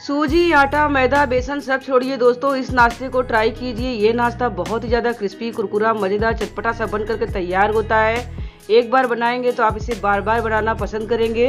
सूजी, आटा, मैदा, बेसन सब छोड़िए दोस्तों, इस नाश्ते को ट्राई कीजिए। ये नाश्ता बहुत ही ज़्यादा क्रिस्पी कुरकुरा, मज़ेदार, चटपटा सा बन करके तैयार होता है। एक बार बनाएँगे तो आप इसे बार बार बनाना पसंद करेंगे।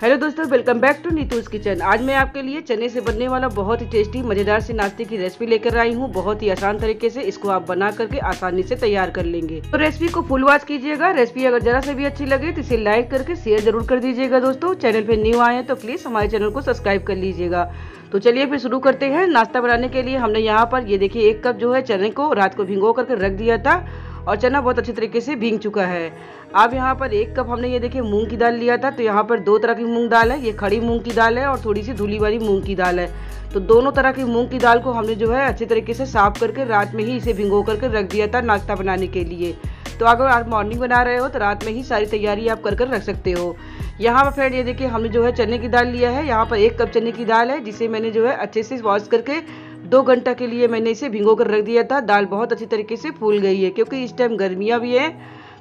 हेलो दोस्तों welcome back to Neetu's kitchen आज मैं आपके लिए चने से बनने वाला बहुत ही टेस्टी मज़ेदार से नाश्ते की रेसिपी लेकर आई हूँ। बहुत ही आसान तरीके से इसको आप बना करके आसानी से तैयार कर लेंगे। तो रेसिपी को फुल वॉच कीजिएगा। रेसिपी अगर जरा से भी अच्छी लगे तो इसे लाइक करके शेयर ज़रूर कर दीजिएगा दोस्तों। चैनल पे न्यू आए तो प्लीज़ हमारे चैनल को सब्सक्राइब कर लीजिएगा। तो चलिए फिर शुरू करते हैं। नाश्ता बनाने के लिए हमने यहाँ पर, ये देखिए, एक कप जो है चने को रात को भिंगो करके रख दिया था। और चना बहुत अच्छे तरीके से भींग चुका है। अब यहाँ पर एक कप हमने ये देखिए मूंग की दाल लिया था तो यहाँ पर दो तरह की मूंग दाल है, ये खड़ी मूंग की दाल है और थोड़ी सी धुली वाली मूंग की दाल है। तो दोनों तरह की मूंग की दाल को हमने जो है अच्छे तरीके से साफ़ करके रात में ही इसे भिंगो करके रख दिया था नाश्ता बनाने के लिए। तो अगर आप मॉर्निंग बना रहे हो तो रात में ही सारी तैयारी आप कर कर रख सकते हो। यहाँ पर फ्रेंड ये देखिए हमने जो है चने की दाल लिया है, यहाँ पर एक कप चने की दाल है, जिसे मैंने जो है अच्छे से वॉश करके दो घंटा के लिए मैंने इसे भिंगो कर रख दिया था। दाल बहुत अच्छी तरीके से फूल गई है, क्योंकि इस टाइम गर्मियाँ भी है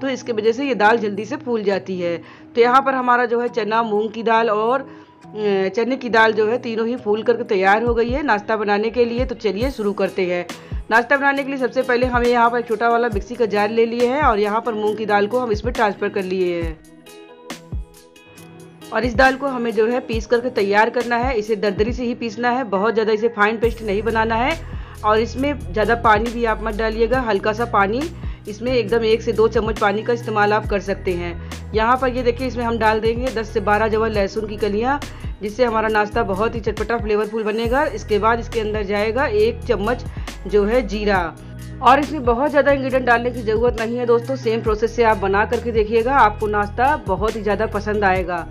तो इसके वजह से ये दाल जल्दी से फूल जाती है। तो यहाँ पर हमारा जो है चना, मूंग की दाल और चने की दाल जो है तीनों ही फूल करके तैयार हो गई है नाश्ता बनाने के लिए। तो चलिए शुरू करते हैं। नाश्ता बनाने के लिए सबसे पहले हमें यहाँ पर छोटा वाला मिक्सी का जार ले लिए है और यहाँ पर मूंग की दाल को हम इसमें ट्रांसफ़र कर लिए हैं। और इस दाल को हमें जो है पीस करके तैयार करना है। इसे दरदरी से ही पीसना है। बहुत ज़्यादा इसे फाइन पेस्ट नहीं बनाना है। और इसमें ज़्यादा पानी भी आप मत डालिएगा, हल्का सा पानी। इसमें एकदम एक से दो चम्मच पानी का इस्तेमाल आप कर सकते हैं। यहाँ पर ये देखिए, इसमें हम डाल देंगे 10 से 12 जबर लहसुन की कलियाँ, जिससे हमारा नाश्ता बहुत ही चटपटा फ्लेवरफुल बनेगा। इसके बाद इसके अंदर जाएगा एक चम्मच जो है जीरा। और इसमें बहुत ज़्यादा इंग्रेडिएंट डालने की ज़रूरत नहीं है दोस्तों। सेम प्रोसेस से आप बना करके देखिएगा, आपको नाश्ता बहुत ही ज़्यादा पसंद आएगा।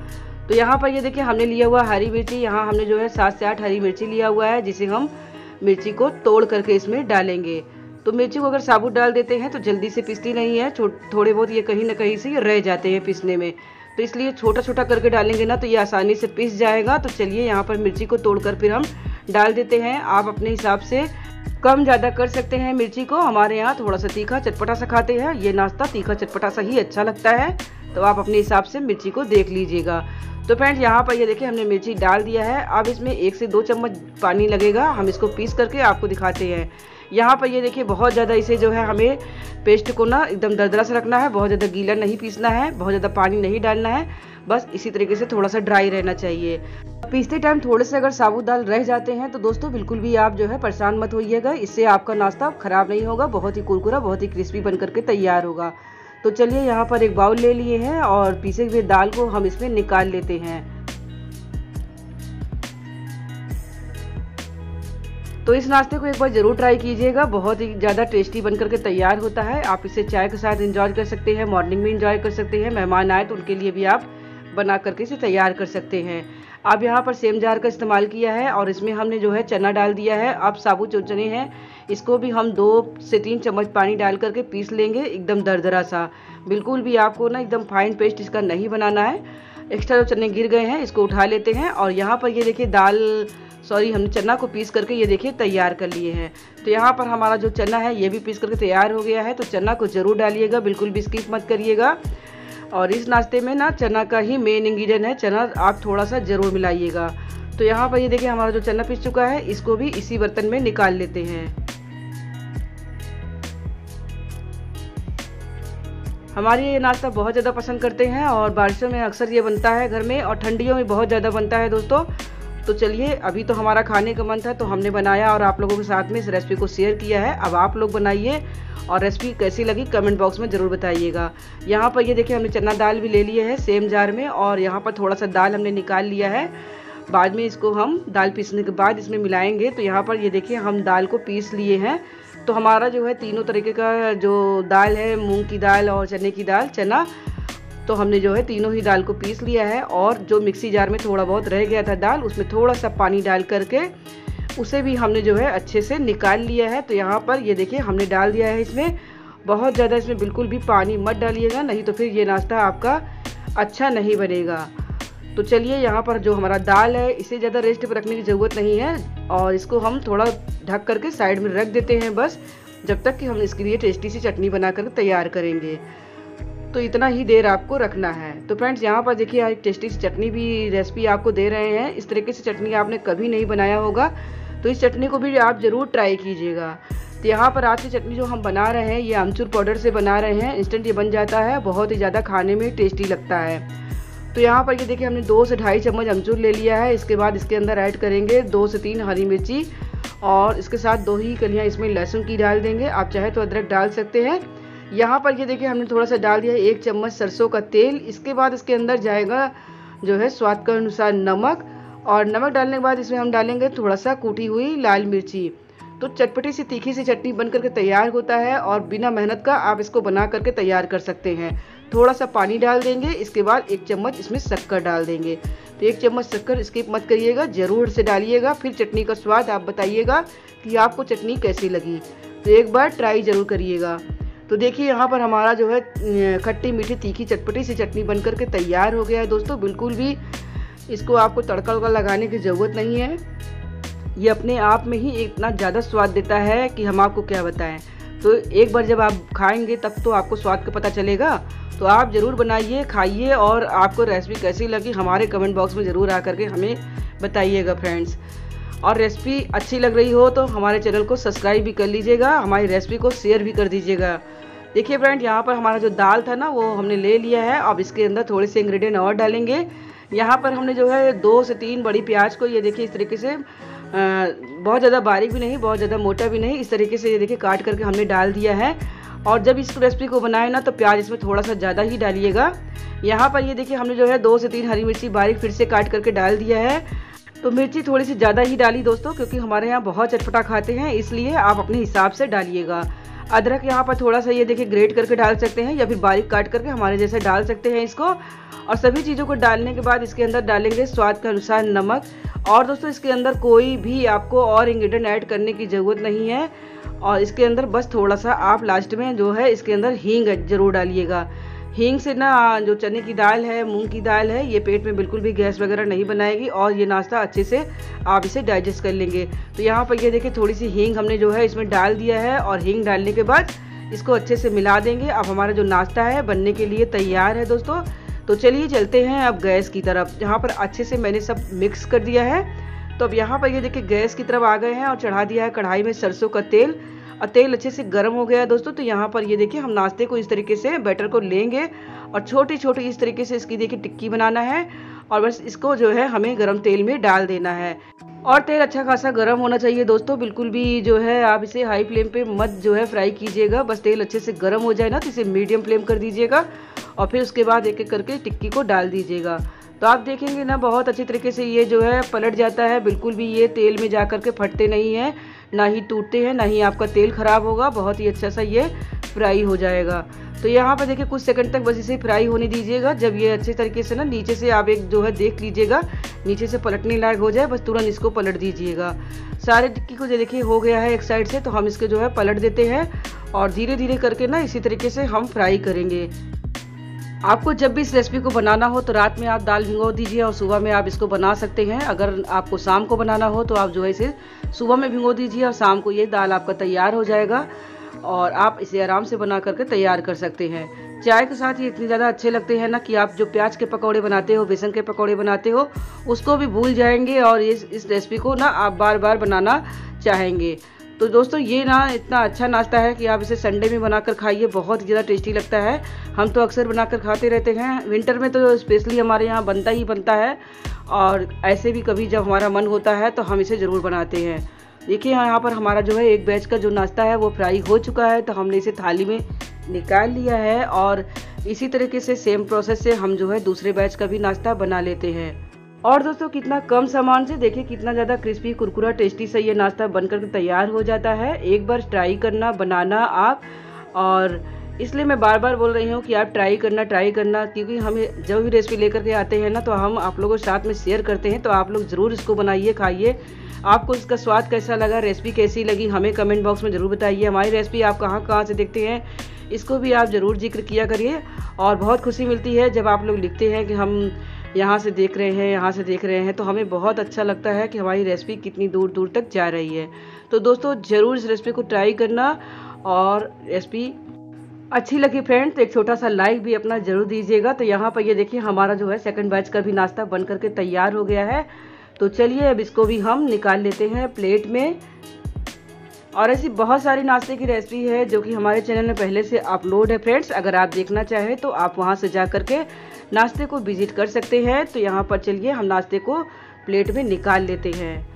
तो यहाँ पर ये देखिए, हमने लिया हुआ हरी मिर्ची। यहाँ हमने जो है सात से आठ हरी मिर्ची लिया हुआ है, जिसे हम मिर्ची को तोड़ करके इसमें डालेंगे। तो मिर्ची को अगर साबुत डाल देते हैं तो जल्दी से पिसती नहीं है थोड़े बहुत ये कहीं ना कहीं से रह जाते हैं पिसने में। तो इसलिए छोटा छोटा करके डालेंगे ना तो ये आसानी से पिस जाएगा। तो चलिए यहाँ पर मिर्ची को तोड़कर फिर हम डाल देते हैं। आप अपने हिसाब से कम ज़्यादा कर सकते हैं मिर्ची को। हमारे यहाँ थोड़ा सा तीखा चटपटा सा खाते हैं। ये नाश्ता तीखा चटपटा सा ही अच्छा लगता है। तो आप अपने हिसाब से मिर्ची को देख लीजिएगा। तो फ्रेंड्स, यहाँ पर ये देखिए हमने मिर्ची डाल दिया है। अब इसमें एक से दो चम्मच पानी लगेगा। हम इसको पीस करके आपको दिखाते हैं। यहाँ पर ये देखिए बहुत ज़्यादा इसे जो है हमें पेस्ट को ना एकदम दरदरा से रखना है। बहुत ज़्यादा गीला नहीं पीसना है। बहुत ज़्यादा पानी नहीं डालना है। बस इसी तरीके से थोड़ा सा ड्राई रहना चाहिए। पीसते टाइम थोड़े से अगर साबुत दाल रह जाते हैं तो दोस्तों बिल्कुल भी आप जो है परेशान मत होइएगा। इससे आपका नाश्ता खराब नहीं होगा। बहुत ही कुरकुरा, बहुत ही क्रिस्पी बन करके तैयार होगा। तो चलिए यहाँ पर एक बाउल ले लिए हैं और पीसे हुए दाल को हम इसमें निकाल लेते हैं। तो इस नाश्ते को एक बार ज़रूर ट्राई कीजिएगा, बहुत ही ज़्यादा टेस्टी बन करके तैयार होता है। आप इसे चाय के साथ इंजॉय कर सकते हैं मॉर्निंग में इंजॉय कर सकते हैं, मेहमान आए तो उनके लिए भी आप बना करके इसे तैयार कर सकते हैं। अब यहाँ पर सेम जार का इस्तेमाल किया है और इसमें हमने जो है चना डाल दिया है। अब साबुत जो चने हैं। इसको भी हम दो से तीन चम्मच पानी डाल करके पीस लेंगे, एकदम दरदरा सा। बिल्कुल भी आपको ना एकदम फाइन पेस्ट इसका नहीं बनाना है। एक्स्ट्रा जो चने गिर गए हैं, इसको उठा लेते हैं और यहाँ पर ये देखिए दाल सॉरी हमने चना को पीस करके ये देखिए तैयार कर लिए हैं। तो यहाँ पर हमारा जो चना है, ये भी पीस करके तैयार हो गया है। तो चना को ज़रूर डालिएगा, बिल्कुल भी स्किप मत करिएगा। और इस नाश्ते में ना चना का ही मेन इंग्रेडिएंट है। चना आप थोड़ा सा ज़रूर मिलाइएगा। तो यहाँ पर ये देखिए, हमारा जो चना पिस चुका है, इसको भी इसी बर्तन में निकाल लेते हैं। हमारे ये नाश्ता बहुत ज़्यादा पसंद करते हैं और बारिशों में अक्सर ये बनता है घर में और ठंडियों में बहुत ज़्यादा बनता है दोस्तों। तो चलिए, अभी तो हमारा खाने का मन था तो हमने बनाया और आप लोगों के साथ में इस रेसिपी को शेयर किया है। अब आप लोग बनाइए और रेसिपी कैसी लगी कमेंट बॉक्स में ज़रूर बताइएगा। यहाँ पर ये देखिए, हमने चना दाल भी ले लिए है सेम जार में और यहाँ पर थोड़ा सा दाल हमने निकाल लिया है। बाद में इसको हम दाल पीसने के बाद इसमें मिलाएँगे। तो यहाँ पर ये देखिए, हम दाल को पीस लिए हैं। तो हमारा जो है तीनों तरीके का जो दाल है, मूंग की दाल और चने की दाल, चना तो हमने जो है तीनों ही दाल को पीस लिया है और जो मिक्सी जार में थोड़ा बहुत रह गया था दाल, उसमें थोड़ा सा पानी डाल करके उसे भी हमने जो है अच्छे से निकाल लिया है। तो यहाँ पर ये देखिए, हमने डाल दिया है इसमें। बहुत ज़्यादा इसमें बिल्कुल भी पानी मत डालिएगा, नहीं तो फिर ये नाश्ता आपका अच्छा नहीं बनेगा। तो चलिए, यहाँ पर जो हमारा दाल है, इसे ज़्यादा रेस्ट पर रखने की ज़रूरत नहीं है और इसको हम थोड़ा ढक करके साइड में रख देते हैं बस, जब तक कि हम इसके लिए टेस्टी सी चटनी बना कर तैयार करेंगे। तो इतना ही देर आपको रखना है। तो फ्रेंड्स यहाँ पर देखिए एक टेस्टी सी चटनी भी रेसिपी आपको दे रहे हैं। इस तरीके से चटनी आपने कभी नहीं बनाया होगा। तो इस चटनी को भी आप ज़रूर ट्राई कीजिएगा। तो यहाँ पर आज की चटनी जो हम बना रहे हैं, ये अमचूर पाउडर से बना रहे हैं। इंस्टेंट ये बन जाता है, बहुत ही ज़्यादा खाने में टेस्टी लगता है। तो यहाँ पर ये देखिए, हमने दो से ढाई चम्मच अमचूर ले लिया है। इसके बाद इसके अंदर ऐड करेंगे दो से तीन हरी मिर्ची और इसके साथ दो ही कलियाँ इसमें लहसुन की डाल देंगे। आप चाहे तो अदरक डाल सकते हैं। यहाँ पर ये देखिए, हमने थोड़ा सा डाल दिया है एक चम्मच सरसों का तेल। इसके बाद इसके अंदर जाएगा जो है स्वाद के अनुसार नमक। और नमक डालने के बाद इसमें हम डालेंगे थोड़ा सा कूटी हुई लाल मिर्ची। तो चटपटी सी, तीखी सी चटनी बन करके तैयार होता है और बिना मेहनत का आप इसको बना करके तैयार कर सकते हैं। थोड़ा सा पानी डाल देंगे, इसके बाद एक चम्मच इसमें शक्कर डाल देंगे। तो एक चम्मच शक्कर स्किप मत करिएगा, ज़रूर से डालिएगा, फिर चटनी का स्वाद आप बताइएगा कि आपको चटनी कैसी लगी। तो एक बार ट्राई ज़रूर करिएगा। तो देखिए, यहाँ पर हमारा जो है खट्टी मीठी तीखी चटपटी सी चटनी बन करके तैयार हो गया है दोस्तों। बिल्कुल भी इसको आपको तड़का वड़का लगाने की ज़रूरत नहीं है। ये अपने आप में ही इतना ज़्यादा स्वाद देता है कि हम आपको क्या बताएँ। तो एक बार जब आप खाएँगे, तब तो आपको स्वाद का पता चलेगा। तो आप ज़रूर बनाइए, खाइए और आपको रेसिपी कैसी लगी, हमारे कमेंट बॉक्स में ज़रूर आ करके हमें बताइएगा, फ्रेंड्स। और रेसिपी अच्छी लग रही हो तो हमारे चैनल को सब्सक्राइब भी कर लीजिएगा, हमारी रेसिपी को शेयर भी कर दीजिएगा। देखिए फ्रेंड यहाँ पर हमारा जो दाल था ना, वो हमने ले लिया है। अब इसके अंदर थोड़े से इंग्रेडिएंट और डालेंगे। यहाँ पर हमने जो है दो से तीन बड़ी प्याज को, ये देखिए इस तरीके से बहुत ज़्यादा बारीक भी नहीं, बहुत ज़्यादा मोटा भी नहीं, इस तरीके से ये देखिए काट करके हमने डाल दिया है। और जब इस रेसिपी को बनाए ना तो प्याज इसमें थोड़ा सा ज़्यादा ही डालिएगा। यहाँ पर ये देखिए हमने जो है दो से तीन हरी मिर्ची बारीक फिर से काट करके डाल दिया है। तो मिर्ची थोड़ी सी ज़्यादा ही डाली दोस्तों, क्योंकि हमारे यहाँ बहुत चटपटा खाते हैं, इसलिए आप अपने हिसाब से डालिएगा। अदरक यहाँ पर थोड़ा सा ये देखिए ग्रेट करके डाल सकते हैं, या फिर बारीक काट करके हमारे जैसे डाल सकते हैं इसको। और सभी चीज़ों को डालने के बाद इसके अंदर डालेंगे स्वाद के अनुसार नमक। और दोस्तों, इसके अंदर कोई भी आपको और इंग्रेडिएंट ऐड करने की ज़रूरत नहीं है। और इसके अंदर बस थोड़ा सा आप लास्ट में जो है इसके अंदर हींग ज़रूर डालिएगा। हींग से ना, जो चने की दाल है, मूंग की दाल है, ये पेट में बिल्कुल भी गैस वगैरह नहीं बनाएगी और ये नाश्ता अच्छे से आप इसे डाइजेस्ट कर लेंगे। तो यहाँ पर ये देखिए थोड़ी सी हींग हमने जो है इसमें डाल दिया है और हींग डालने के बाद इसको अच्छे से मिला देंगे। अब हमारा जो नाश्ता है, बनने के लिए तैयार है दोस्तों। तो चलिए चलते हैं अब गैस की तरफ़। यहाँ पर अच्छे से मैंने सब मिक्स कर दिया है। तो अब यहाँ पर ये देखिए, गैस की तरफ़ आ गए हैं और चढ़ा दिया है कढ़ाई में सरसों का तेल। और तेल अच्छे से गर्म हो गया है दोस्तों तो यहाँ पर ये देखिए, हम नाश्ते को इस तरीके से, बैटर को लेंगे और छोटी छोटी इस तरीके से इसकी देखिए टिक्की बनाना है और बस इसको जो है हमें गर्म तेल में डाल देना है। और तेल अच्छा खासा गर्म होना चाहिए दोस्तों, बिल्कुल भी जो है आप इसे हाई फ्लेम पे मत जो है फ्राई कीजिएगा, बस तेल अच्छे से गर्म हो जाए ना तो इसे मीडियम फ्लेम कर दीजिएगा और फिर उसके बाद एक एक करके टिक्की को डाल दीजिएगा। तो आप देखेंगे ना, बहुत अच्छी तरीके से ये जो है पलट जाता है। बिल्कुल भी ये तेल में जा कर के फटते नहीं हैं। ना ही टूटते हैं, ना ही आपका तेल ख़राब होगा। बहुत ही अच्छा सा ये फ्राई हो जाएगा। तो यहाँ पर देखिए, कुछ सेकंड तक बस इसे फ्राई होने दीजिएगा। जब ये अच्छे तरीके से ना नीचे से आप एक जो है देख लीजिएगा, नीचे से पलटने लायक हो जाए, बस तुरंत इसको पलट दीजिएगा। सारे टिक्की को देखिए, हो गया है एक साइड से तो हम इसके जो है पलट देते हैं और धीरे धीरे करके ना इसी तरीके से हम फ्राई करेंगे। आपको जब भी इस रेसिपी को बनाना हो तो रात में आप दाल भिगो दीजिए और सुबह में आप इसको बना सकते हैं। अगर आपको शाम को बनाना हो तो आप जो है इसे सुबह में भिगो दीजिए और शाम को ये दाल आपका तैयार हो जाएगा और आप इसे आराम से बना करके तैयार कर सकते हैं। चाय के साथ ये इतने ज़्यादा अच्छे लगते हैं ना कि आप जो प्याज के पकौड़े बनाते हो, बेसन के पकौड़े बनाते हो, उसको भी भूल जाएँगे और इस इस रेसिपी को ना आप बार बार बनाना चाहेंगे। तो दोस्तों, ये ना इतना अच्छा नाश्ता है कि आप इसे संडे में बनाकर खाइए, बहुत ज़्यादा टेस्टी लगता है। हम तो अक्सर बनाकर खाते रहते हैं। विंटर में तो स्पेशली हमारे यहाँ बनता ही बनता है और ऐसे भी कभी जब हमारा मन होता है तो हम इसे ज़रूर बनाते हैं। देखिए, यहाँ पर हमारा जो है एक बैच का जो नाश्ता है, वो फ्राई हो चुका है तो हमने इसे थाली में निकाल लिया है और इसी तरीके से सेम प्रोसेस से हम जो है दूसरे बैच का भी नाश्ता बना लेते हैं। और दोस्तों, कितना कम सामान से देखिए कितना ज़्यादा क्रिस्पी कुरकुरा टेस्टी सा ये नाश्ता बनकर तैयार हो जाता है। एक बार ट्राई करना, बनाना आप। और इसलिए मैं बार बार बोल रही हूँ कि आप ट्राई करना ट्राई करना, क्योंकि हमें जब भी रेसिपी लेकर के आते हैं ना तो हम आप लोगों के साथ में शेयर करते हैं। तो आप लोग ज़रूर इसको बनाइए, खाइए। आपको इसका स्वाद कैसा लगा रेसिपी कैसी लगी, हमें कमेंट बॉक्स में ज़रूर बताइए। हमारी रेसिपी आप कहाँ कहाँ से देखते हैं, इसको भी आप ज़रूर ज़िक्र किया करिए। और बहुत खुशी मिलती है जब आप लोग लिखते हैं कि हम यहाँ से देख रहे हैं, यहाँ से देख रहे हैं तो हमें बहुत अच्छा लगता है कि हमारी रेसिपी कितनी दूर दूर तक जा रही है। तो दोस्तों, ज़रूर इस रेसिपी को ट्राई करना और रेसिपी अच्छी लगी फ्रेंड तो एक छोटा सा लाइक भी अपना ज़रूर दीजिएगा। तो यहाँ पर ये देखिए, हमारा जो है सेकंड बैच का भी नाश्ता बन करके तैयार हो गया है। तो चलिए, अब इसको भी हम निकाल लेते हैं प्लेट में। और ऐसी बहुत सारी नाश्ते की रेसिपी है जो कि हमारे चैनल में पहले से अपलोड है फ्रेंड्स। अगर आप देखना चाहें तो आप वहाँ से जा करके नाश्ते को विज़िट कर सकते हैं। तो यहाँ पर चलिए, हम नाश्ते को प्लेट में निकाल लेते हैं।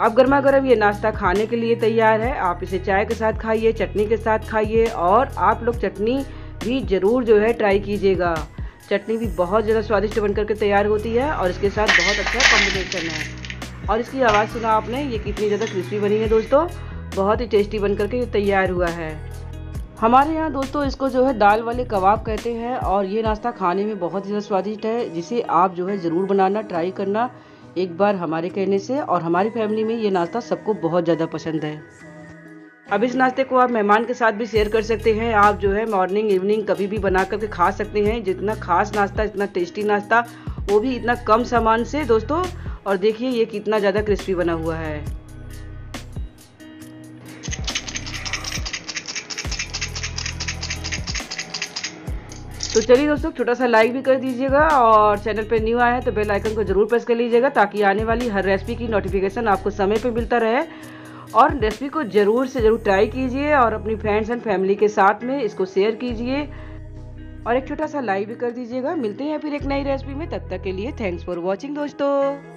अब गर्मा गर्म ये नाश्ता खाने के लिए तैयार है। आप इसे चाय के साथ खाइए, चटनी के साथ खाइए और आप लोग चटनी भी ज़रूर जो है ट्राई कीजिएगा। चटनी भी बहुत ज़्यादा स्वादिष्ट बनकर के तैयार होती है और इसके साथ बहुत अच्छा कॉम्बिनेशन है। और इसकी आवाज़ सुना आपने, ये कितनी ज़्यादा क्रिस्पी बनी है दोस्तों। बहुत ही टेस्टी बन करके ये तैयार हुआ है। हमारे यहाँ दोस्तों इसको जो है दाल वाले कबाब कहते हैं और ये नाश्ता खाने में बहुत ज़्यादा स्वादिष्ट है। जिसे आप जो है ज़रूर बनाना, ट्राई करना एक बार हमारे कहने से और हमारी फैमिली में ये नाश्ता सबको बहुत ज़्यादा पसंद है। अब इस नाश्ते को आप मेहमान के साथ भी शेयर कर सकते हैं। आप जो है मॉर्निंग, इवनिंग कभी भी बना करके खा सकते हैं। जितना खास नाश्ता, इतना टेस्टी नाश्ता, वो भी इतना कम सामान से दोस्तों और देखिए ये कितना ज़्यादा क्रिस्पी बना हुआ है। तो चलिए दोस्तों, छोटा सा लाइक भी कर दीजिएगा और चैनल पर न्यू आया है तो बेल आइकन को ज़रूर प्रेस कर लीजिएगा ताकि आने वाली हर रेसिपी की नोटिफिकेशन आपको समय पे मिलता रहे। और रेसिपी को ज़रूर से ज़रूर ट्राई कीजिए और अपनी फ्रेंड्स एंड फैमिली के साथ में इसको शेयर कीजिए। और एक छोटा सा लाइक भी कर दीजिएगा। मिलते हैं फिर एक नई रेसिपी में। तब तक के लिए थैंक्स फॉर वॉचिंग दोस्तों।